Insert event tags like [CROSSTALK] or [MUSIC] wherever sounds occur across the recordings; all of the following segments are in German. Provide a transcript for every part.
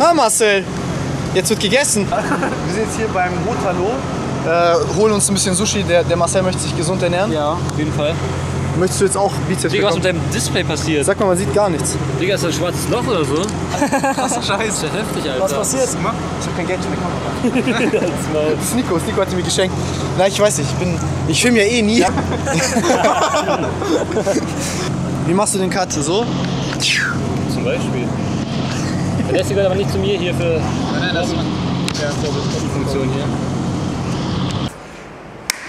Ah, Marcel, jetzt wird gegessen. [LAUGHS] Wir sind jetzt hier beim Rotalo. Äh, holen uns ein bisschen Sushi. Der, der Marcel möchte sich gesund ernähren. Ja, auf jeden Fall. Möchtest du jetzt auch Bizeps Digga, was mit bekommen? deinem Display passiert? Sag mal, man sieht gar nichts. Digga, ist das ein schwarzes Loch oder so? [LAUGHS] Krasser Scheiß. Das ist ja heftig, Alter. Was passiert? Ich hab kein Geld für die Kamera. [LAUGHS] Das ist Nico, das Nico hat sie mir geschenkt. Na, ich weiß nicht, ich bin. Ich filme ja eh nie. Wie machst du den Cut? So? Zum Beispiel. Der ist gehört aber nicht zu mir hier für nein, das die Funktion hier.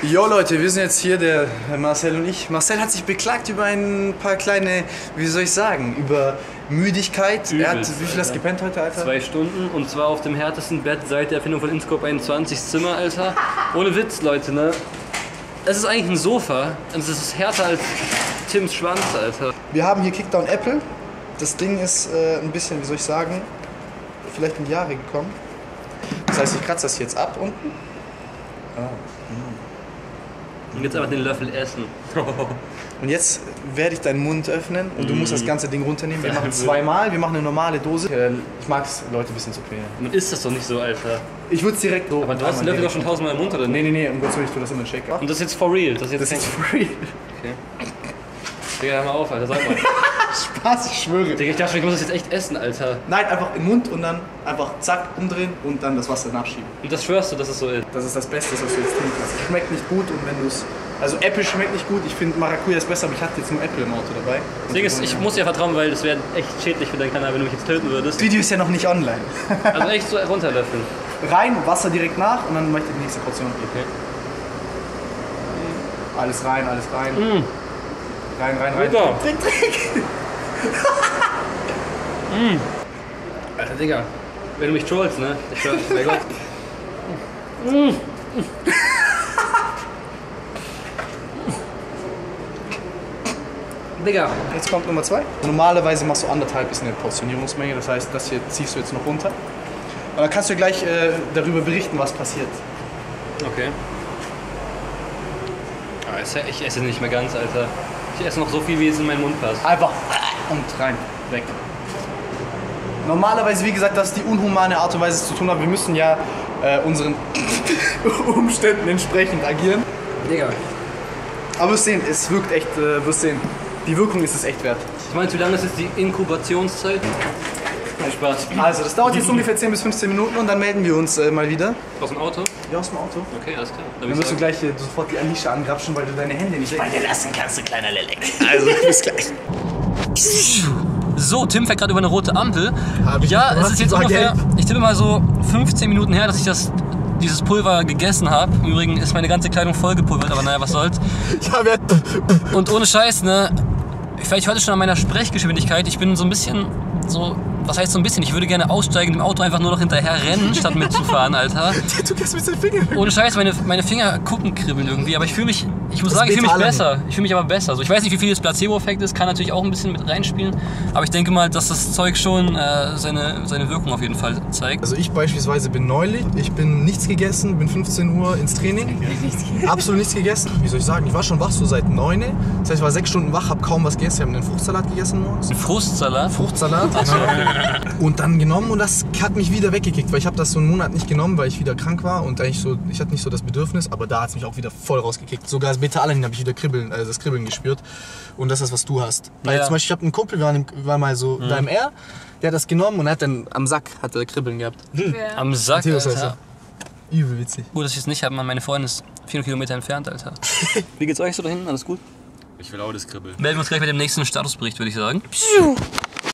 Jo Leute, wir sind jetzt hier, der Marcel und ich. Marcel hat sich beklagt über ein paar kleine, wie soll ich sagen, über Müdigkeit. er hat, Übelst, wie viel hast du gepennt heute, Alter? Zwei Stunden und zwar auf dem härtesten Bett seit der Erfindung von Inscope 21 Zimmer, Alter. Ohne Witz, Leute, ne? Es ist eigentlich ein Sofa und es ist härter als Tims Schwanz, Alter. Wir haben hier Kickdown Apple. Das Ding ist äh, ein bisschen, wie soll ich sagen, vielleicht in die Jahre gekommen. Das heißt, ich kratze das jetzt ab unten. Und jetzt einfach den Löffel essen. [LAUGHS] Und jetzt werde ich deinen Mund öffnen und du musst das ganze Ding runternehmen. Wir machen zweimal, wir machen eine normale Dose. Äh, Ich mag es, Leute ein bisschen zu quälen. Man isst das doch nicht so, Alter. Ich würde es direkt so. Aber du hast den Löffel doch schon tausendmal im Mund, oder Nee, nee, nee, um Gottes Willen, ich tue das immer in Shaker. Und das ist jetzt for real. Das ist jetzt Das ist kein- free. Digga, hör mal auf, Alter, sag mal. [LAUGHS] Spaß, ich schwöre. Digga, ich dachte schon, ich muss das jetzt echt essen, Alter. Nein, einfach im Mund und dann einfach zack, umdrehen und dann das Wasser nachschieben. Und das schwörst du, dass es so ist. Das ist das Beste, was du jetzt tun kannst. Schmeckt nicht gut und wenn du es. Also Apple schmeckt nicht gut, ich finde Maracuja ist besser, aber ich hatte jetzt nur Apple im Auto dabei. Das Ding ist, ich muss dir vertrauen, weil das wäre echt schädlich für deinen Kanal, wenn du mich jetzt töten würdest. Das Video ist ja noch nicht online. [LAUGHS] Also echt so runterlöffeln. Rein, Wasser direkt nach und dann möchte ich die nächste Portion. Okay. Alles rein, alles rein. Rein, rein, rein. Digga. Trink, trink. Alter, Digga. Wenn du mich trollst, ne? Ich schwör, mein Gott. Digga. Jetzt kommt Nummer zwei. Normalerweise machst du anderthalb ist eine Portionierungsmenge, das heißt, das hier ziehst du jetzt noch runter. Und dann kannst du gleich äh, darüber berichten, was passiert. Okay. Es- ich esse nicht mehr ganz, Alter. Ich esse noch so viel, wie es in meinen Mund passt. Einfach und rein, weg. Normalerweise, wie gesagt, das ist die unhumane Art und Weise, es zu tun haben. Wir müssen ja äh, unseren [LAUGHS] Umständen entsprechend agieren. Digga. Aber wirst sehen, es wirkt echt, äh, wirst sehen. Die Wirkung ist es echt wert. Ich meinst, wie lange ist jetzt die Inkubationszeit? Kein Spaß. Also, das dauert jetzt ungefähr 10 bis 15 Minuten und dann melden wir uns äh, mal wieder. Aus dem Auto? Ja, aus dem Auto. Okay, alles klar. Dann du ich gleich äh, sofort die Alicia angrapschen, weil du deine Hände nicht Bei dir lassen kannst du kleiner Lelek. Also, [LAUGHS] bis gleich. So, Tim fährt gerade über eine rote Ampel. Ich ja, es ist jetzt ungefähr, ich tippe mal so 15 Minuten her, dass ich das, dieses Pulver gegessen habe. Im Übrigen ist meine ganze Kleidung vollgepulvert, aber naja, was soll's. [LAUGHS] Ja, Und ohne Scheiß, ne? Vielleicht heute schon an meiner Sprechgeschwindigkeit. Ich bin so ein bisschen so. Was heißt so ein bisschen? Ich würde gerne aussteigen, dem Auto einfach nur noch hinterher rennen, statt mitzufahren, Alter. [LAUGHS] Tut das mit seinen Fingern. Ohne Scheiß, meine, meine Finger gucken kribbeln irgendwie, aber ich fühle mich, ich muss sagen, ich fühle mich besser. Ich fühle mich aber besser. Also ich weiß nicht, wie viel das Placebo-Effekt ist, kann natürlich auch ein bisschen mit reinspielen, aber ich denke mal, dass das Zeug schon äh, seine, seine Wirkung auf jeden Fall zeigt. Also ich beispielsweise bin neulich, ich bin nichts gegessen, bin 15 Uhr ins Training. Absolut nichts gegessen. Wie soll ich sagen? Ich war schon wach so seit 9. Das heißt, ich war sechs Stunden wach, habe kaum was gegessen. Wir haben einen Fruchtsalat gegessen morgens. Ein Frustsalat. Fruchtsalat. genau. Und dann genommen und das hat mich wieder weggekickt, weil ich habe das so einen Monat nicht genommen, weil ich wieder krank war und eigentlich so, ich hatte nicht so das Bedürfnis, aber da hat es mich auch wieder voll rausgekickt. Sogar das Beta-Alanin habe ich wieder kribbeln, äh, das Kribbeln gespürt und das ist das, was du hast. Weil Ja. zum Beispiel, ich habe einen Kumpel, wir waren, im, wir waren mal so da im R, der hat das genommen und hat dann am Sack hat er Kribbeln gehabt. Am Sack, Alter. er. Übel witzig. Gut, dass ich es nicht habe, meine Freundin ist 400 Kilometer entfernt, Alter. [LAUGHS] Wie geht's euch so dahin? Alles gut? Ich will auch das Kribbeln. Melden wir uns gleich mit dem nächsten Statusbericht, würde ich sagen.